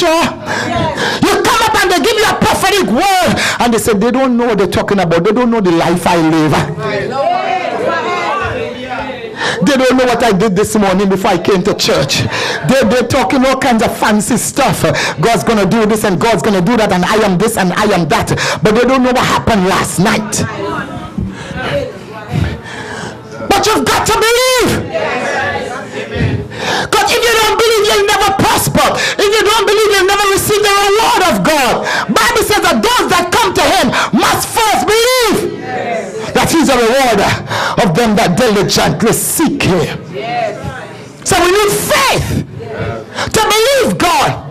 sure? You come up and they give you a prophetic word and they say they don't know what they're talking about. They don't know the life I live. They don't know what I did this morning before I came to church. They, they're talking all kinds of fancy stuff. God's going to do this and God's going to do that and I am this and I am that. But they don't know what happened last night. But you've got to believe. Because if you don't believe, you'll never prosper. If you don't believe, you'll never receive the reward of God. Bible says that those that come to him must first believe that he's a rewarder of them that diligently seek him. So we need faith to believe God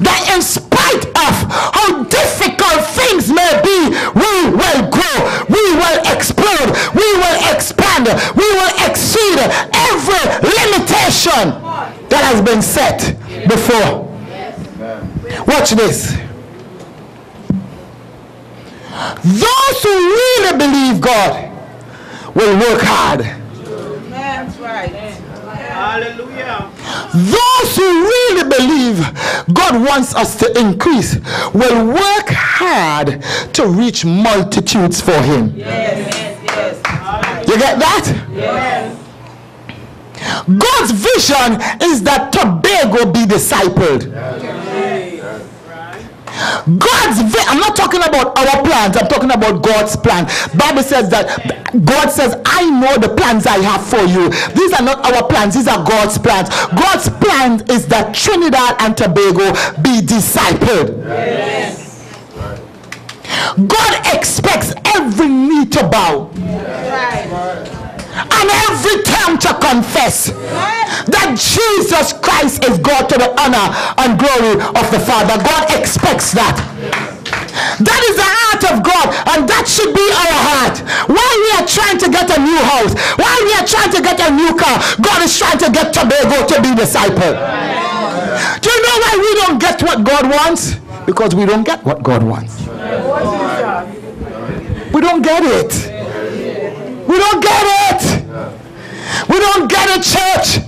that in spite of how difficult things may be, we will grow, we will explode, we will expand, we will exceed every limitation that has been set before. Watch this. Those who really believe God will work hard. That's right. Hallelujah. Those who really believe God wants us to increase will work hard to reach multitudes for Him. Yes, yes, yes. You get that? Yes. God's vision is that Tobago be discipled. God's I'm not talking about our plans, I'm talking about God's plan. Bible says that God says, I know the plans I have for you. These are not our plans, these are God's plans. God's plan is that Trinidad and Tobago be discipled. God expects every knee to bow Right. And every tongue to confess that Jesus Christ is God to the honor and glory of the Father. God expects that. That is the heart of God, and that should be our heart. While we are trying to get a new house, while we are trying to get a new car, God is trying to get Tobago to be disciple. Do you know why we don't get what God wants? Because we don't get what God wants. We don't get it. We don't get it. We don't get it, church.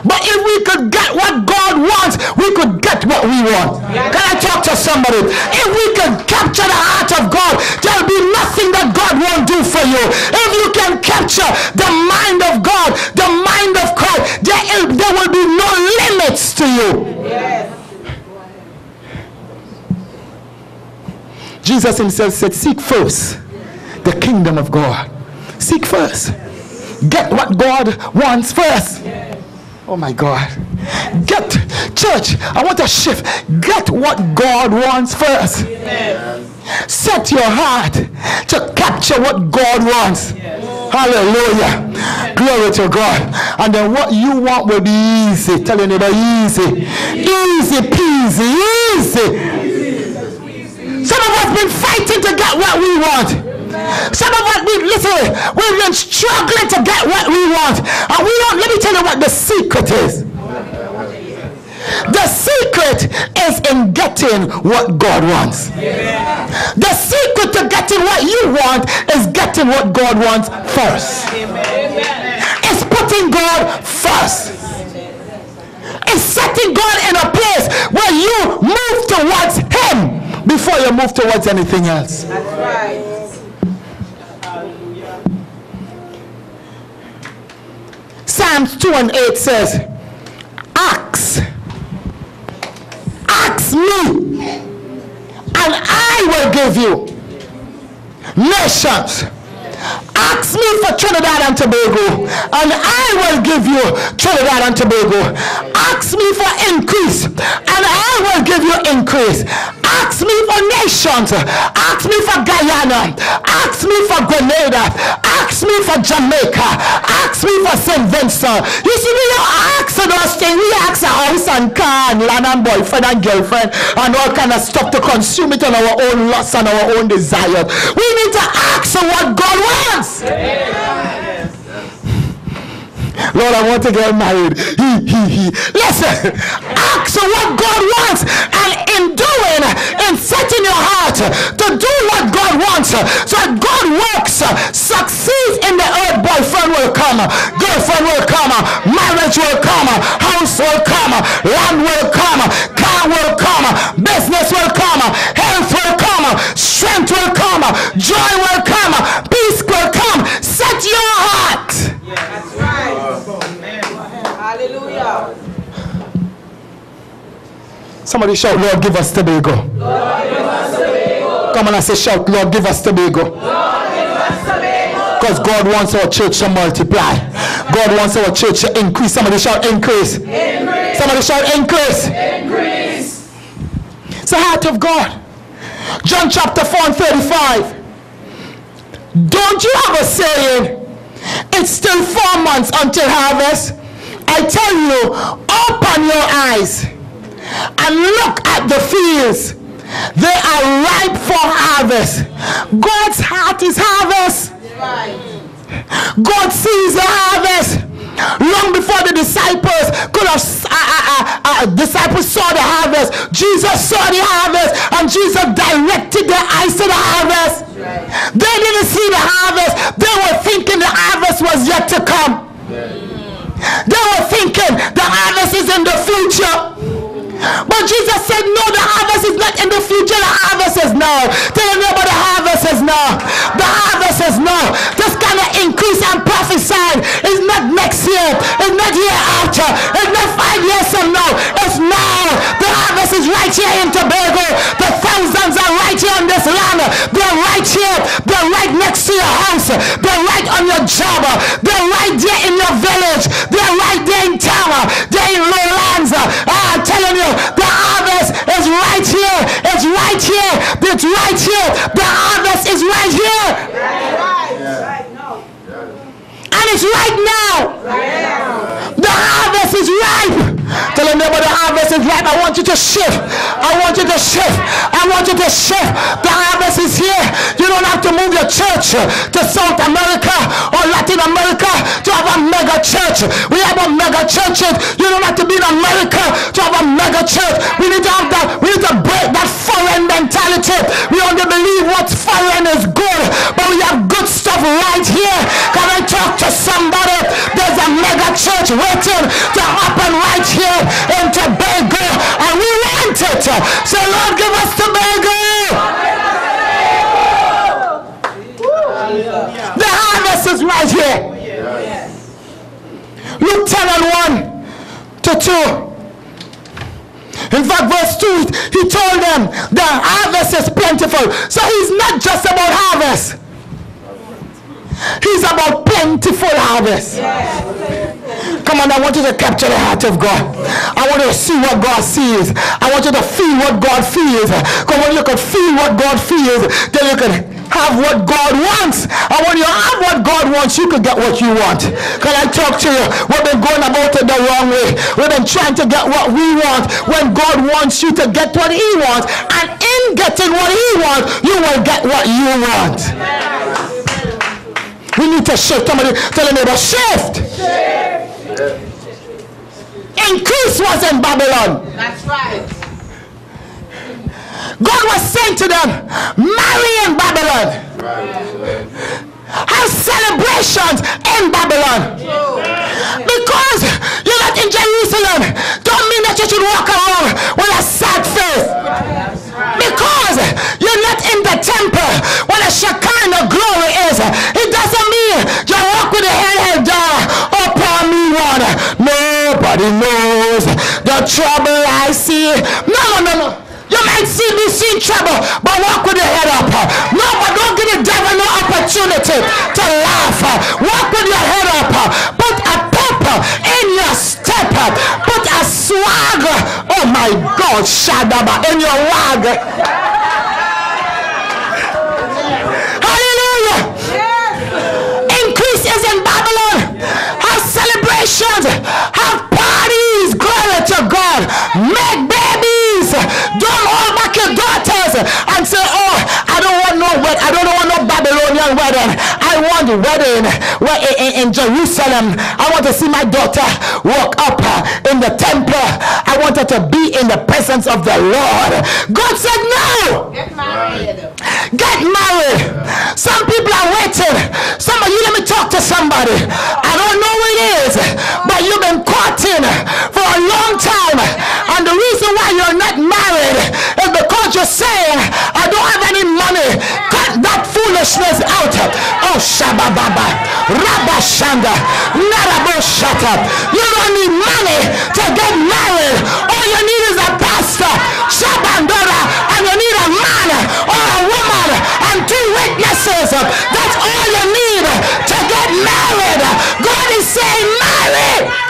But if we could get what God wants, we could get what we want. Can I talk to somebody? If we could capture the heart of God, there'll be nothing that God won't do for you. If you can capture the mind of God, the mind of Christ, there, there will be no limits to you. Jesus himself said, Seek first the kingdom of God. Seek first. Get what God wants first. Oh my God. Get, church, I want to shift. Get what God wants first. Set your heart to capture what God wants. Hallelujah. Glory to God. And then what you want will be easy. Tell your neighbor, easy. Easy peasy. Easy. Some of us been fighting to get what we want. Some of us, we listen, we've been struggling to get what we want. And we don't, let me tell you what the secret is. The secret is in getting what God wants. The secret to getting what you want is getting what God wants first. It's putting God first. It's setting God in a place where you move towards Him before you move towards anything else. That's right. Psalms 2 and 8 says, Ask, ask me, and I will give you nations. Ask me for Trinidad and Tobago, and I will give you Trinidad and Tobago. Ask me for increase, and I will give you increase. Ask me for nations. Ask me for Guyana. Ask me for Grenada. Ask me for Jamaica. Ask me for St. Vincent. You see, we don't ask those things. We ask a house and car and land and boyfriend and girlfriend and all kind of stuff to consume it on our own lusts and our own desires. We need to ask what God wants. Lord, I want to get married. He, he, he. Listen, ask what God wants, and in Somebody shout, Lord, give us Tobago. Come on, I say, shout, Lord, give us Tobago. Because God wants our church to multiply. God wants our church to increase. Somebody shout, increase. Somebody shout, increase. increase. It's the heart of God. John chapter 4 and 35. Don't you have a saying? It's still four months until harvest. I tell you, open your eyes and look at the fields. They are ripe for harvest. God's heart is harvest. God sees the harvest. Long before the disciples could have, uh, uh, uh, uh, disciples saw the harvest. Jesus saw the harvest, and Jesus directed their eyes to the harvest. They didn't see the harvest. They were thinking the harvest was yet to come. They were thinking the harvest is in the future. But Jesus said, No, the harvest is not in the future, the harvest is now. Tell them about the harvest is now. The harvest is now. This kind of increase and prophesied is not next year, it's not year after, it's not five years from now, it's now. The harvest is right here in Tobago. The thousands are right They're right here, they're right next to your house, they're right on your job, they're right there in your village, they're right there in town, they're in lowlands. Ah, I'm telling you, the harvest is right here. It's right here. It's right here. The harvest is right here. And it's right now. The harvest is ripe. Tell them neighbor, the harvest is ripe. I want you to shift. I want you to shift. I want you to shift. The harvest is here. You don't have to move your church to South America or Latin America to have a mega church. We have a mega churches. You don't have to be in America to have a mega church. We need to have that. We need to break that foreign mentality. We only believe what's foreign is good, but we have good stuff right here. Can I talk to somebody? There's a mega church waiting to happen right here in Tobago, and we So Lord, give us Tobago. The harvest is right here. Luke 10 and 1 to 2. In fact, verse 2, he told them the harvest is plentiful. So he's not just about harvest. He's about plentiful harvest. Come on, I want you to capture the heart of God. I want you to see what God sees. I want you to feel what God feels. Come on, you can feel what God feels. Then you can have what God wants. And when you have what God wants, you can get what you want. Can I talk to you? We've been going about it the wrong way. We've been trying to get what we want when God wants you to get what he wants. And in getting what he wants, you will get what you want. We need to shift. Somebody tell me about shift. Increase was in Babylon. That's right. God was saying to them, marry in Babylon. Have celebrations in Babylon. Because you're not in Jerusalem, don't mean that you should walk around with a sad face. Because you're not in the temple where the Shekinah glory is. It doesn't mean you walk with the head held down. Pour me one. Nobody knows the trouble I see. No, no, no, no. You might see me see trouble, but walk with your head up. No, but don't give the devil no opportunity to laugh. Walk with your head up. Put a pep in your step. Put a swag. Oh my God, Shadaba, in your wag. Hallelujah. Increase is in Babylon. Have celebrations. Have parties. Glory to God. Make babies. Don't hold back your daughters and say, oh, I don't want no wed. I don't want no Babylonian wedding. I want a wedding where in, in- in Jerusalem. I want to see my daughter walk up uh, in the temple. I want her to be in the presence of the Lord. God said, No. Get married. Get married. Some people are waiting. Some of you, let me talk to somebody. I don't know who it is, but you've been caught courting for a long time. And the reason why you're not married is because you're saying, I don't have any money. That foolishness out. Of oh, Shabababa. Rabba Shanda. Narabo Shata. You don't need money to get married. All you need is a pastor. Shabandora. And you need a man or a woman and two witnesses. That's all you need to get married. God is saying, marry.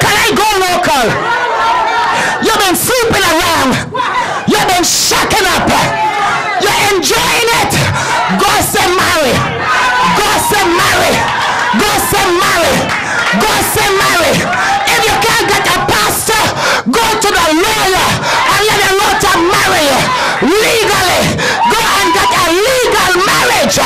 Can I go local? You've been sleeping around. Been shacking up. You're enjoying it. God said marry. God said marry. God said marry. God said marry. If you can't get a pastor, go to the lawyer and let the lawyer marry you legally. Go and get a legal marriage.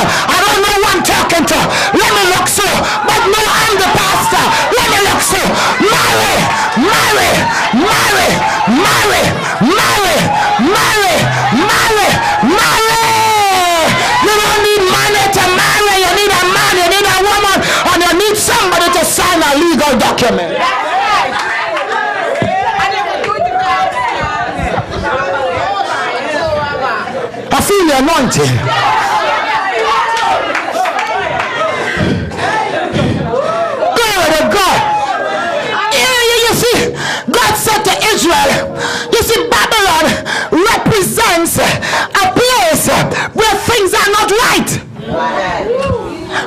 Are not right.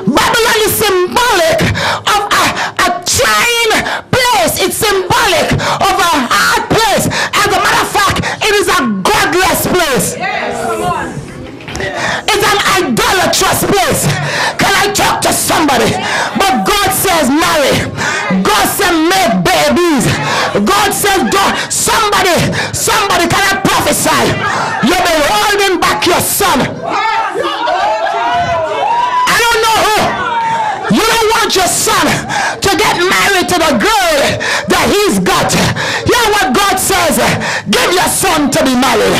Babylon is symbolic of a, a trying place. It's symbolic of a hard place. As a matter of fact, it is a godless place. It's an idolatrous place. Can I talk to somebody? But God says marry. God said make babies. God says God. Somebody, somebody, can I prophesy? You've been holding back your son. I don't know who. You want your son to get married to the girl that he's got. Hear what God says. Give your son to be married.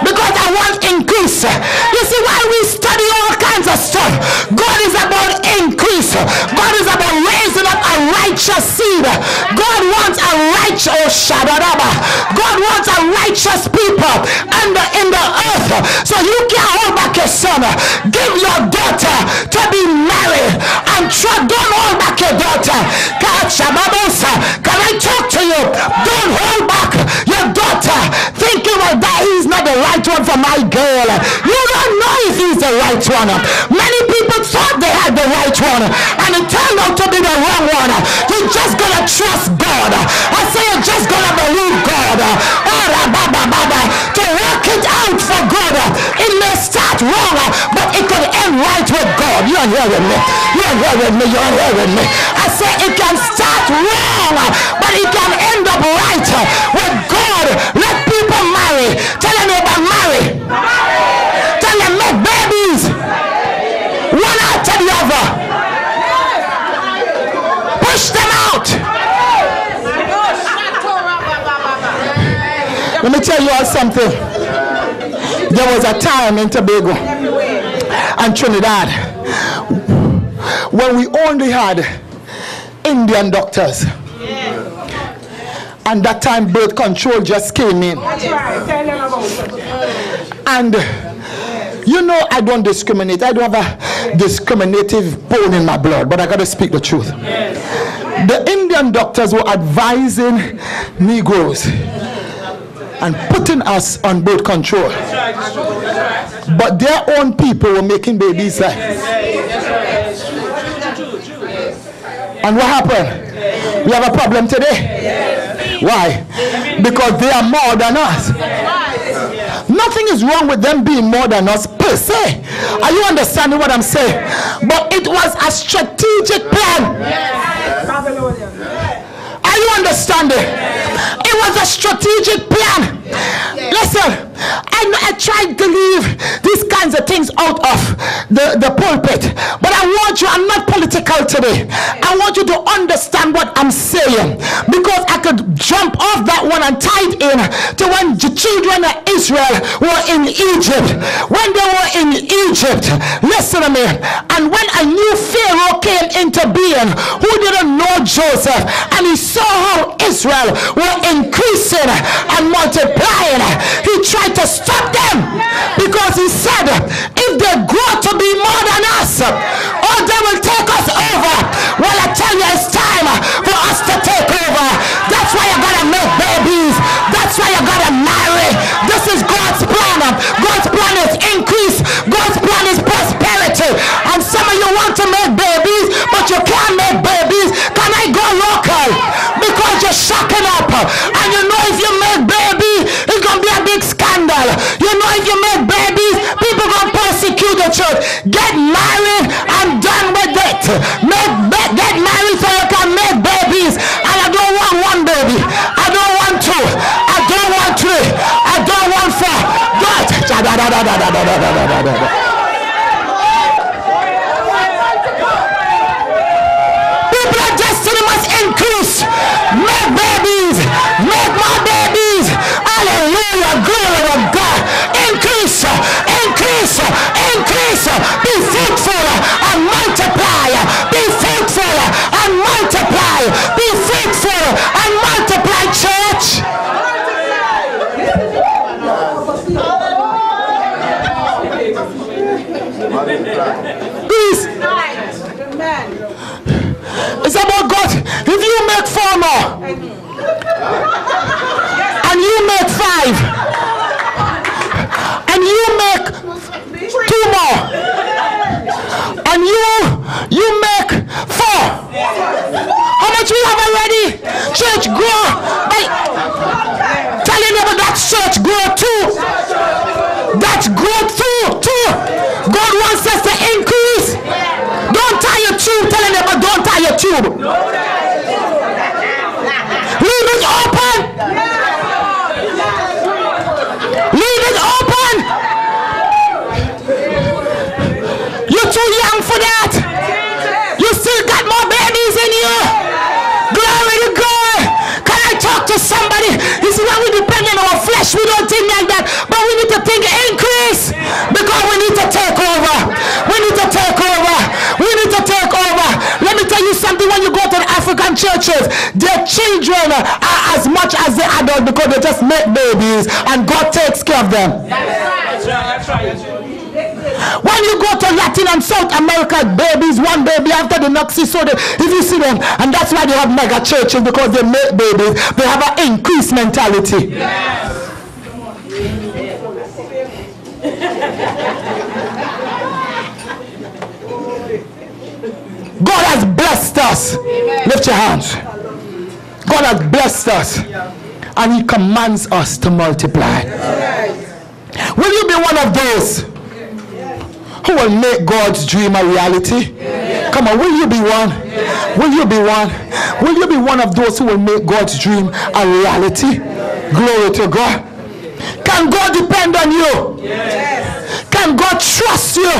Because I want increase. You see, why we study all kinds of stuff, God is about increase. God is about raising up a righteous seed. God wants a righteous oh. God wants a righteous people under in the earth. So you can't hold back your son. Give your daughter to be married and try, don't hold back your daughter. Can I Don't hold back your daughter thinking well that he's not the right one for my girl. You don't know if he's the right one. Many people they had the right one and it turned out to be the wrong one. You're just gonna trust God. I say you're just gonna believe God. Ah, Baba, to work it out for God. It may start wrong, but it can end right with God. You're with me. You're with me. You're with me. I say it can start wrong, but it can end up right with God. Let people marry. Tell them about marry. Tell them make babies. Other. Push them out. Let me tell you all something. There was a time in Tobago and Trinidad when we only had Indian doctors. And that time birth control just came in. And you know I don't discriminate. I don't have a discriminative bone in my blood, but I gotta speak the truth. The Indian doctors were advising Negroes and putting us on birth control. But their own people were making babies. like- And what happened? We have a problem today. Why? Because they are more than us. Nothing is wrong with them being more than us per se. Are you understanding what I'm saying? But it was a strategic plan. Are you understanding? It was a strategic plan. Listen, I, I tried to leave these kinds of things out of the, the pulpit, but I want you, I'm not political today. I want you to understand what I'm saying because I could jump off that one and tie it in to when the children of Israel were in Egypt. When they were in Egypt, listen to me, and when a new Pharaoh came into being who didn't know Joseph and he saw how Israel were increasing and multiplying, he tried to stop them because he said, if they grow to be more than us, or they will take us over. Well, I tell you, it's time for us to take over. That's why you gotta make babies. That's why you gotta marry. This is God's plan. God's plan is increase. God's plan is prosperity. And some of you want to make babies, but you can't make babies. Can I go local? Because you're shacking up. And you know if you make baby, it's gonna be a big scandal. You if you make babies, people gonna persecute the church. Get married and done with it. Make get married so you can make babies. And I don't want one baby. I don't want two. I don't want three. I don't want four. God. People of destiny must increase. Make babies. Make more babies. Hallelujah. Glory to God. Increase. Increase. Increase. Be fruitful and multiply. Be fruitful and multiply. Be fruitful and multiply, church. Please. Amen. It's about God. If you make four more and you make five and you make two more and you you make four. How much we have already? Church grow. Hey, tell your neighbor that church grow too. That's growth too. Too. God wants us to increase. Don't tie your tube. Tell your neighbor, don't tie your tube. Leave it open. Leave it open. You're too young for that. You still got more babies in you. Glory to God. Can I talk to somebody? You see, when we depend on our flesh, we don't think like that. But we need to think increase. Because we need to take over. We need to take over. We need to take over. Let me tell you something. When you go to the African churches, their children are as much as the adults because they just make babies and God takes care of them. That's right, that's right, that's right. When you go to Latin and South America, babies, one baby after the next, so they, if you see them, and that's why they have mega churches because they make babies, they have an increased mentality. God has blessed us. Lift your hands. God has blessed us. And He commands us to multiply. Will you be one of those who will make God's dream a reality? Come on, will you be one? Will you be one? Will you be one of those who will make God's dream a reality? Glory to God. Can God depend on you? Can God trust you?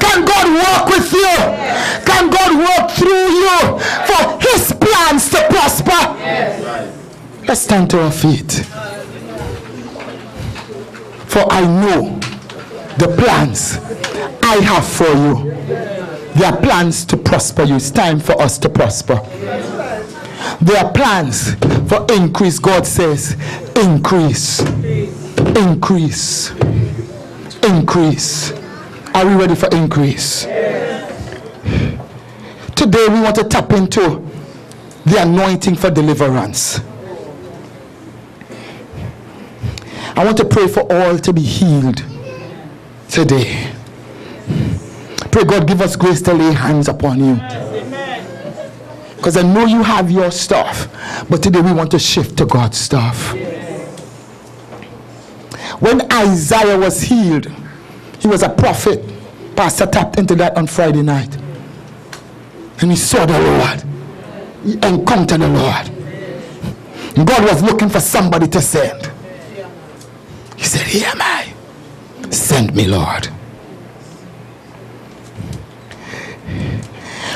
Can God work with you? Can God work through you for His plans to prosper? Let's stand to our feet. For I know the plans I have for you. There are plans to prosper you. It's time for us to prosper. There are plans for increase. God says, increase, increase, increase. Are we ready for increase? Today we want to tap into the anointing for deliverance. I want to pray for all to be healed today. Pray God give us grace to lay hands upon you. Because I know you have your stuff, but today we want to shift to God's stuff. When Isaiah was healed, he was a prophet. Pastor tapped into that on Friday night. And he saw the Lord. He encountered the Lord. God was looking for somebody to send. He said, Here am I. Send me, Lord.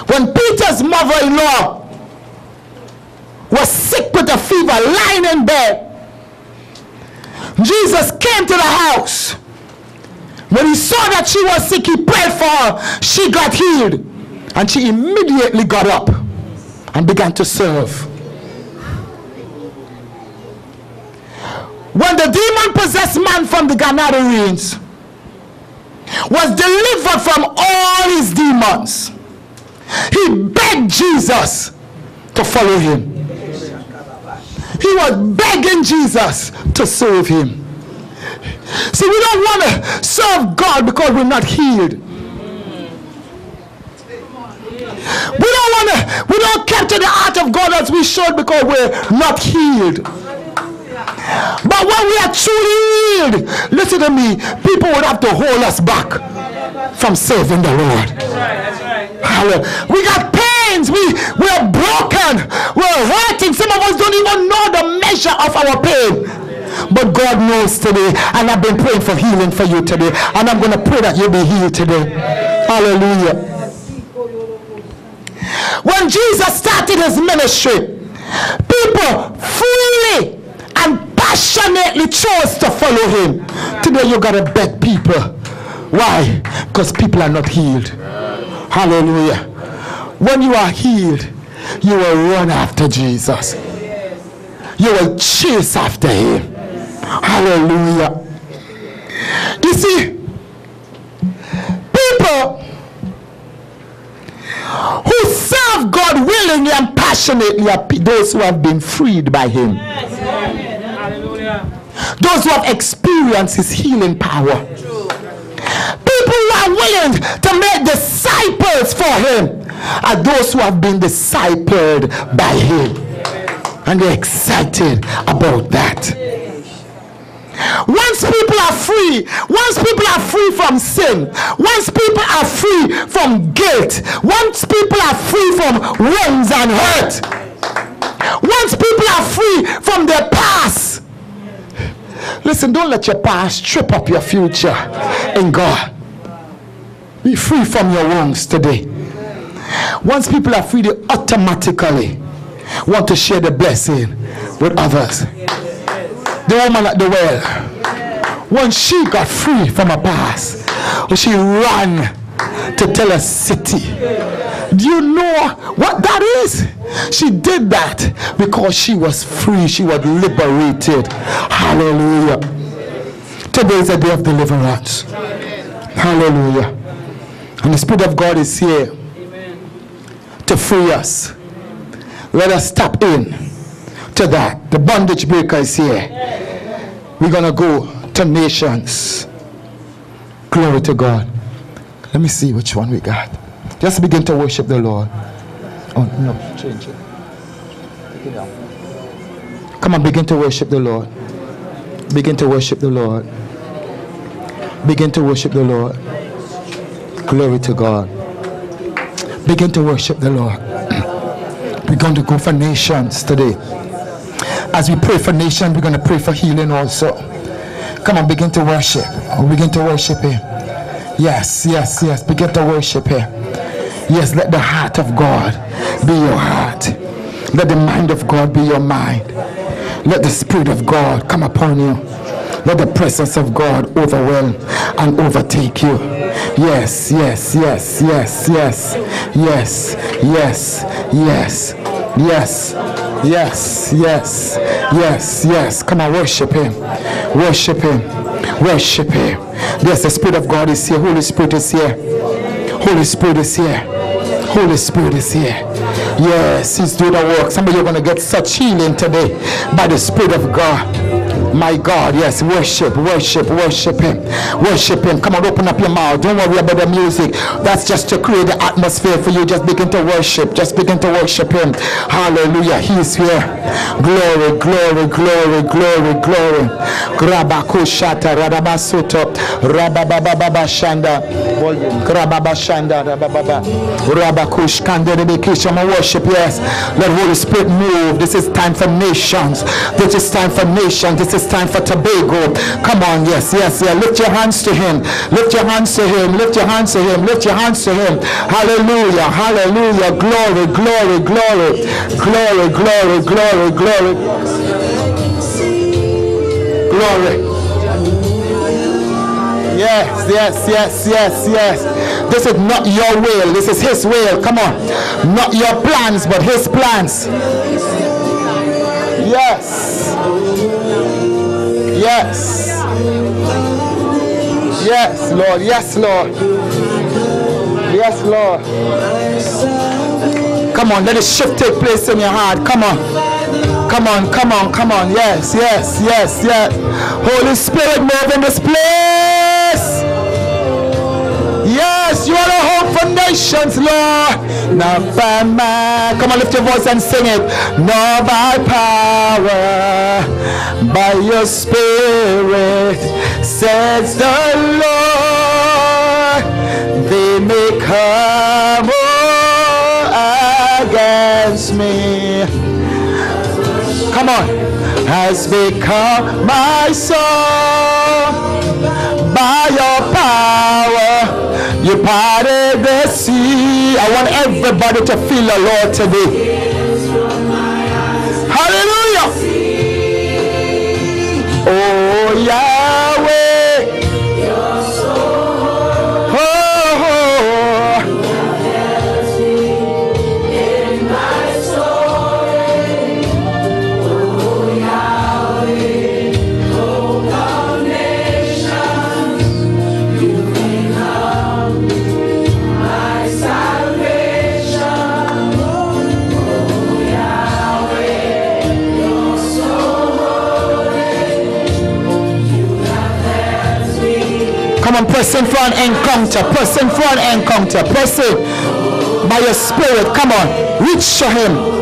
When Peter's mother in law was sick with a fever, lying in bed, Jesus came to the house. When he saw that she was sick, he prayed for her. She got healed. And she immediately got up and began to serve. When the demon possessed man from the Gadarenes was delivered from all his demons, he begged Jesus to follow him. He was begging Jesus to save him. See, we don't want to serve God because we're not healed. We don't want to, we don't capture the heart of God as we should because we're not healed. But when we are truly healed, listen to me, people would have to hold us back from serving the Lord. Hallelujah. We got pains, we, we're broken, we're hurting. Some of us don't even know the measure of our pain. But God knows today, and I've been praying for healing for you today, and I'm going to pray that you'll be healed today. Hallelujah. When Jesus started his ministry, people freely and passionately chose to follow him. Today you got to beg people. Why? Because people are not healed. Hallelujah. When you are healed, you will run after Jesus. You will chase after him. Hallelujah. You see, people who serve God willingly and passionately are those who have been freed by Him. Those who have experienced His healing power. People who are willing to make disciples for Him are those who have been discipled by Him. And they're excited about that. Once people are free, once people are free from sin, once people are free from guilt, once people are free from wrongs and hurt, once people are free from their past, listen, don't let your past trip up your future in God. Be free from your wrongs today. Once people are free, they automatically want to share the blessing with others the woman at the well, when she got free from her past, she ran to tell a city. Do you know what that is? She did that because she was free, she was liberated. Hallelujah. Today is a day of deliverance. Hallelujah. And the Spirit of God is here to free us. Let us step in to that. The bondage breaker is here. We're going to go to nations. Glory to God. Let me see which one we got. Just begin to worship the Lord. Oh, no, change it. Come on, begin to worship the Lord. Begin to worship the Lord. Begin to worship the Lord. Glory to God. Begin to worship the Lord. We're going to go for nations today. As we pray for nations, we're going to pray for healing also. Come on, begin to worship. Oh, begin to worship Him. Yes, yes, yes. Begin to worship Him. Yes, let the heart of God be your heart. Let the mind of God be your mind. Let the Spirit of God come upon you. Let the presence of God overwhelm and overtake you. Yes, yes, yes, yes, yes, yes, yes, yes, yes, yes, yes, yes, yes. Come on, worship Him. Worship Him. Worship Him. Yes, the Spirit of God is here. Holy Spirit is here. Holy Spirit is here. Holy Spirit is here. Yes, He's doing the work. Some of you are going to get such healing today by the Spirit of God. My God, yes, worship, worship, worship Him. Worship Him. Come on, open up your mouth. Don't worry about the music. That's just to create the atmosphere for you. Just begin to worship. Just begin to worship Him. Hallelujah. He's here. Glory, glory, glory, glory, glory. Grabakushata, Radabasuto, Rabababa Shanda, Grababa Shanda, Rabababa, Rabakush, Kanderebekish. I'm a worship, yes. Let Holy Spirit move. This is time for nations. This is time for nations. This is time for Tobago. Come on, yes, yes, yeah. Lift your hands to Him. Lift your hands to Him. Lift your hands to Him. Lift your hands to Him. Hallelujah, hallelujah. Glory, glory, glory, glory, glory, glory, glory. Glory. Yes, yes, yes, yes, yes. This is not your will. This is His will. Come on. Not your plans, but His plans. Yes. Yes. Yes, Lord. Yes, Lord. Yes, Lord. Come on, let a shift take place in your heart. Come on. Come on, come on, come on. Yes, yes, yes, yes. Holy Spirit, move in this place. Yes, you are the hope for nations, Lord. Not by might. Come on, lift your voice and sing it. Not by power, by your spirit, says the Lord. They may come against me. Come on. Has become my song by your power. Parted the sea. I want everybody to feel the Lord today. Hallelujah. Oh encounter. Press in for an encounter. Press in by your spirit. Come on, reach to Him.